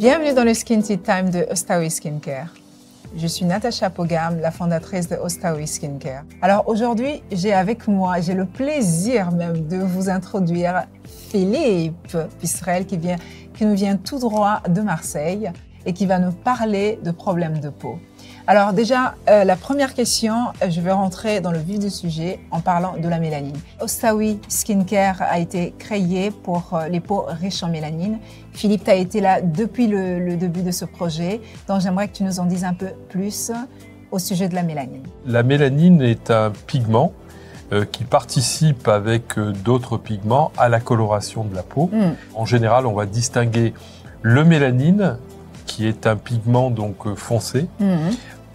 Bienvenue dans le Skin Tea Time de Ostawi Skincare. Je suis Natacha Pogam, la fondatrice de Ostawi Skincare. Alors aujourd'hui, j'ai avec moi, j'ai le plaisir même de vous introduire Philippe Pisserel qui, vient, qui nous vient tout droit de Marseille et qui va nous parler de problèmes de peau. Alors déjà, euh, la première question, euh, je vais rentrer dans le vif du sujet en parlant de la mélanine. Ostawi Skincare a été créé pour euh, les peaux riches en mélanine. Philippe, tu as été là depuis le, début de ce projet, donc j'aimerais que tu nous en dises un peu plus au sujet de la mélanine. La mélanine est un pigment qui participe avec d'autres pigments à la coloration de la peau. Hmm. En général, on va distinguer le mélanine, qui est un pigment donc foncé, hmm.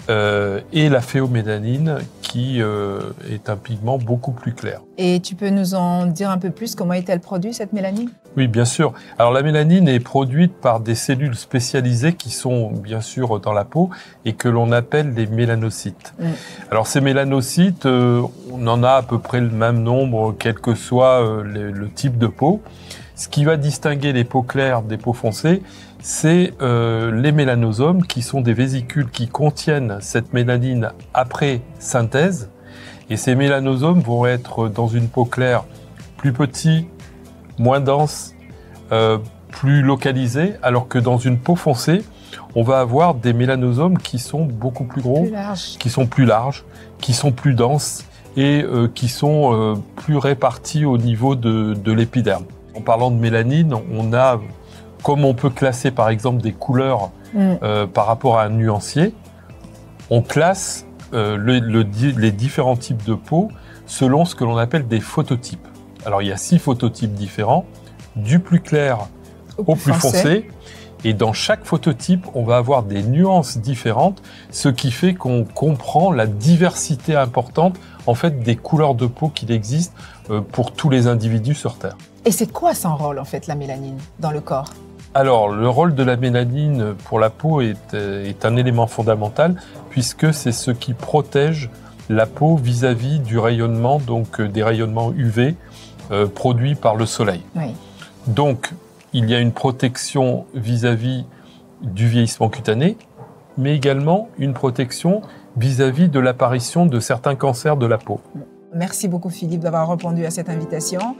Euh, et la phéomélanine qui euh, est un pigment beaucoup plus clair. Et tu peux nous en dire un peu plus? Comment est-elle produite cette mélanine? Oui, bien sûr. Alors la mélanine est produite par des cellules spécialisées qui sont bien sûr dans la peau et que l'on appelle les mélanocytes. Mm. Alors ces mélanocytes, euh, on en a à peu près le même nombre quel que soit le type de peau. Ce qui va distinguer les peaux claires des peaux foncées, c'est euh, les mélanosomes qui sont des vésicules qui contiennent cette mélanine après synthèse. Et ces mélanosomes vont être dans une peau claire plus petits, moins dense, euh, plus localisés, alors que dans une peau foncée, on va avoir des mélanosomes qui sont beaucoup plus gros, qui sont plus larges, qui sont plus denses et euh, qui sont plus répartis au niveau de l'épiderme. En parlant de mélanine, on a, comme on peut classer par exemple des couleurs mm. euh, par rapport à un nuancier, on classe euh, les différents types de peau selon ce que l'on appelle des phototypes. Alors il y a six phototypes différents, du plus clair au, plus foncé. Et dans chaque phototype, on va avoir des nuances différentes, ce qui fait qu'on comprend la diversité importante en fait des couleurs de peau qu'il existe euh, pour tous les individus sur Terre. Et c'est quoi son rôle, en fait, la mélanine dans le corps? Alors, le rôle de la mélanine pour la peau est, euh, un élément fondamental puisque c'est ce qui protège la peau vis-à-vis du rayonnement, donc euh, des rayonnements UV euh, produits par le soleil. Donc, il y a une protection vis-à-vis du vieillissement cutané, mais également une protection vis à -vis de l'apparition de certains cancers de la peau. Merci beaucoup Philippe d'avoir répondu à cette invitation.